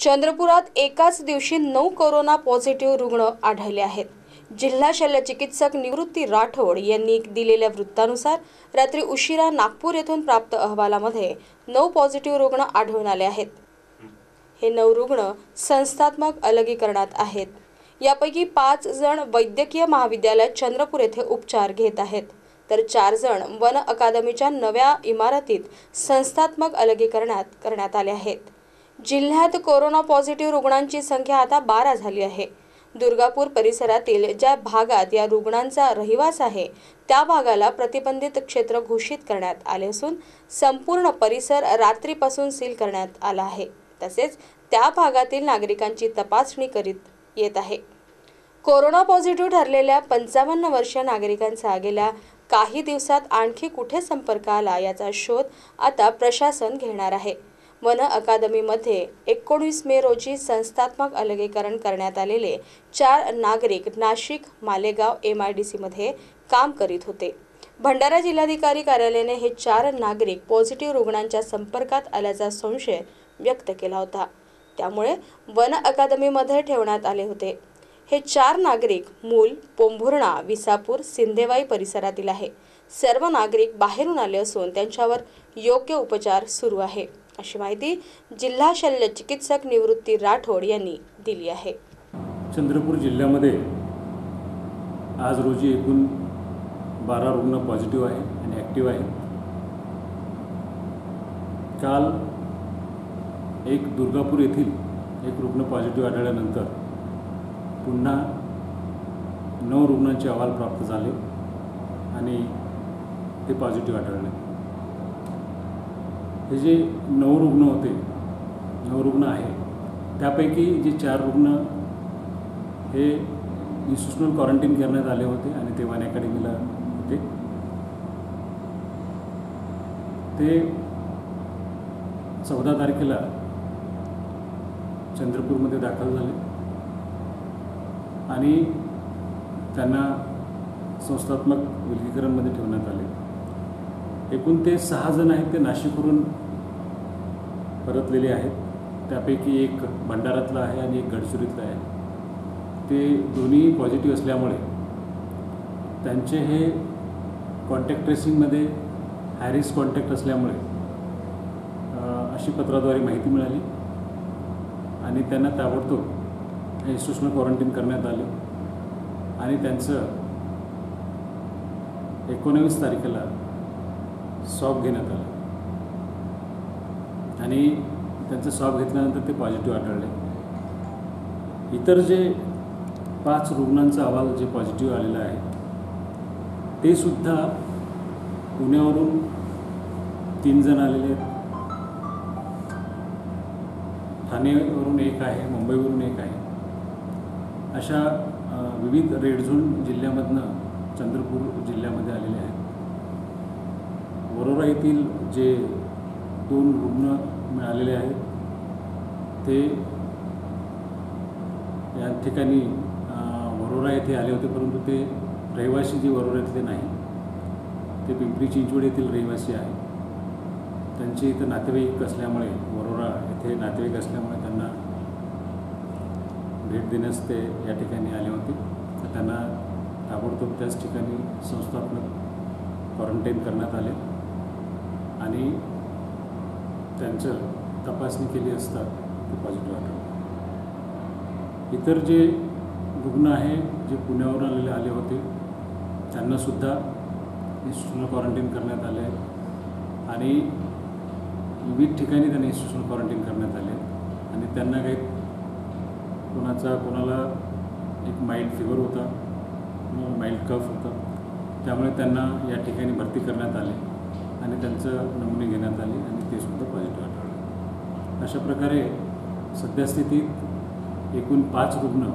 चंद्रपुरात एकाच दिवशी नऊ कोरोना पॉझिटिव्ह रुग्ण आढळले आहेत. जिल्हा शल्य चिकित्सक निवृत्ती राठोड यांनी दिलेल्या वृत्तानुसार रात्री उशिरा नागपूर येथून प्राप्त अहवालामध्ये नऊ पॉझिटिव्ह रुग्ण आढळून आले आहेत. हे नऊ रुग्ण संस्थात्मक अलगीकरणात आहेत. यापैकी पाच जण वैद्यकीय महाविद्यालय चंद्रपूर येथे उपचार घेत आहेत. तर चार जण वन अकादमीच्या नव्या इमारतीत संस्थात्मक अलगीकरणात करण्यात आले आहेत. जिल्ह्यात कोरोना पॉझिटिव्ह रुग्णांची संख्या आता बारा झाली आहे. दुर्गापूर परिसरातील ज्या भागात या रुग्णांचा रहिवास आहे त्या भागाला प्रतिबंधित क्षेत्र घोषित करण्यात आले असून संपूर्ण परिसर रात्रीपासून सील करण्यात आला आहे. तसेच त्या भागातील नागरिकांची तपासणी करीत येत आहे. कोरोना पॉझिटिव्ह ठरलेल्या पंचावन्न वर्ष नागरिकांचा गेल्या काही दिवसात आणखी कुठे संपर्क आला याचा शोध आता प्रशासन घेणार आहे. वन अकादमीमध्ये एकोणीस मे रोजी संस्थात्मक अलगीकरण करण्यात आलेले चार नागरिक Nashik Malegaon M I D सीमध्ये काम करीत होते. भंडारा जिल्हाधिकारी कार्यालयाने हे चार नागरिक पॉझिटिव्ह रुग्णांच्या संपर्कात आल्याचा संशय व्यक्त केला होता. त्यामुळे वन अकादमीमध्ये ठेवण्यात आले होते. हे चार नागरिक मूल पोंभुर्णा विसापूर सिंधेवाई परिसरातील आहे. सर्व नागरिक बाहेरून आले असून त्यांच्यावर योग्य उपचार सुरू आहे. अशी माहिती जिल्हा शल्य चिकित्सक निवृत्ती राठोड यांनी दिली आहे. चंद्रपूर जिल्ह्यामध्ये आज रोजी एकूण बारा रुग्ण पॉझिटिव्ह आहे आणि ॲक्टिव्ह आहे काल एक दुर्गापूर येथील एक रुग्ण पॉझिटिव्ह आढळल्यानंतर पुन्हा नऊ रुग्णांचे अहवाल प्राप्त झाले आणि ते पॉझिटिव्ह आढळले. हे जे नऊ रुग्ण होते नऊ रुग्ण आहे त्यापैकी जे चार रुग्ण हे इन्स्टिट्यूशनल क्वारंटीन करण्यात आले होते आणि ते वन अकॅडमीला होते. ते चौदा तारखेला चंद्रपूरमध्ये दाखल झाले. आणि त्यांना संस्थात्मक विलगीकरणमध्ये ठेवण्यात आले. एकूण ते सहा जण आहेत ते नाशिकवरून परतलेले आहेत. त्यापैकी एक भंडारातला आहे आणि एक गडचिरोलीतला आहे. ते दोन्ही पॉझिटिव्ह असल्यामुळे त्यांचे हे कॉन्टॅक्ट ट्रेसिंगमध्ये हॅरिस कॉन्टॅक्ट असल्यामुळे अशी पत्राद्वारे माहिती मिळाली आणि त्यांना ताबडतोब इन्स्टिट्यूशनल क्वारंटीन करण्यात आले आणि त्यांचं एकोणावीस तारखेला सॉब घेण्यात आलं आणि त्यांचं सॉब घेतल्यानंतर ते पॉझिटिव्ह आढळले. इतर जे पाच रुग्णांचा अहवाल जे पॉझिटिव्ह आलेला आहे ते सुद्धा पुण्यावरून तीन जण आलेले आहेत. ठाणेवरून एक आहे मुंबईवरून एक आहे. अशा विविध रेड झोन जिल्ह्यामधनं चंद्रपूर जिल्ह्यामध्ये आलेले आहेत. वरोरा येथील जे दोन रुग्ण मिळालेले आहेत ते या ठिकाणी वरोरा येथे आले होते परंतु ते रहिवासी जे वरोरा येथले नाही ते पिंपरी चिंचवड येथील रहिवासी आहे त्यांचे इथं नातेवाईक असल्यामुळे वरोरा येथे नातेवाईक असल्यामुळे त्यांना भेट देण्यास ते या ठिकाणी आले होते. तर त्यांना ताबडतोब त्याच ठिकाणी संस्थात्मक क्वारंटाईन करण्यात आले. आणि त्यांचं तपासणी केली असता ते पॉझिटिव्ह आढळले इतर जे रुग्ण आहे जे पुण्यावरून आलेले आले होते त्यांनासुद्धा इन्स्टिट्यूशनल क्वारंटीन करण्यात आले. आणि विविध ठिकाणी त्यांना इन्स्टिट्यूशनल क्वारंटीन करण्यात आले. आणि त्यांना काही कोणाचा कोणाला एक माइल्ड फिवर होता माइल्ड कफ होता. त्यामुळे त्यांना या ठिकाणी भरती करण्यात आले. आणि त्यांचं नमुने घेण्यात आले आणि ते सुद्धा पॉझिटिव्ह आढळले अशा प्रकारे सद्यस्थितीत एकूण पाच रुग्ण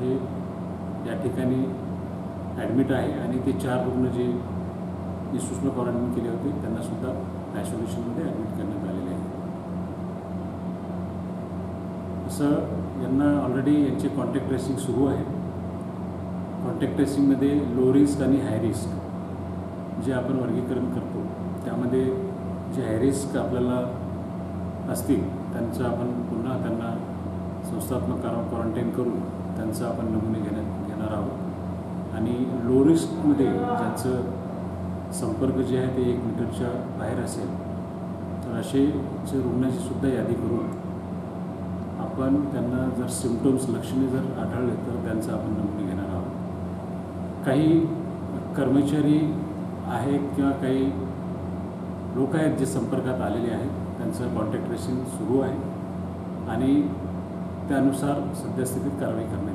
हे या ठिकाणी ॲडमिट आहे आणि ते चार रुग्ण जे निसूक्ष्म क्वारंटाईन केले होते त्यांनासुद्धा आयसोलेशनमध्ये ॲडमिट करण्यात आलेले आहे. असं यांना ऑलरेडी यांचे कॉन्टॅक्ट ट्रेसिंग सुरू आहे. कॉन्टॅक्ट ट्रेसिंगमध्ये लो रिस्क आणि हाय रिस्क जे आपण वर्गीकरण करतो त्यामध्ये जे हाय रिस्क आपल्याला असतील त्यांचं आपण पुन्हा त्यांना संस्थात्मक क्वारंटाईन करून त्यांचं आपण नमुने घेण्यात घेणार आहोत. आणि लो रिस्कमध्ये ज्यांचं संपर्क जे आहे ते एक मीटरच्या बाहेर असेल तर असे जे रुग्णाची सुद्धा यादी करून आपण त्यांना जर सिमटम्स लक्षणे जर आढळले तर त्यांचं आपण नमुने घेणार आहोत. काही कर्मचारी आहेत किंवा काही लोक आहेत जे संपर्कात आलेले आहेत त्यांचं कॉन्टॅक्ट ट्रेसिंग सुरू आहे आणि त्यानुसार सद्यस्थितीत कारवाई करण्यात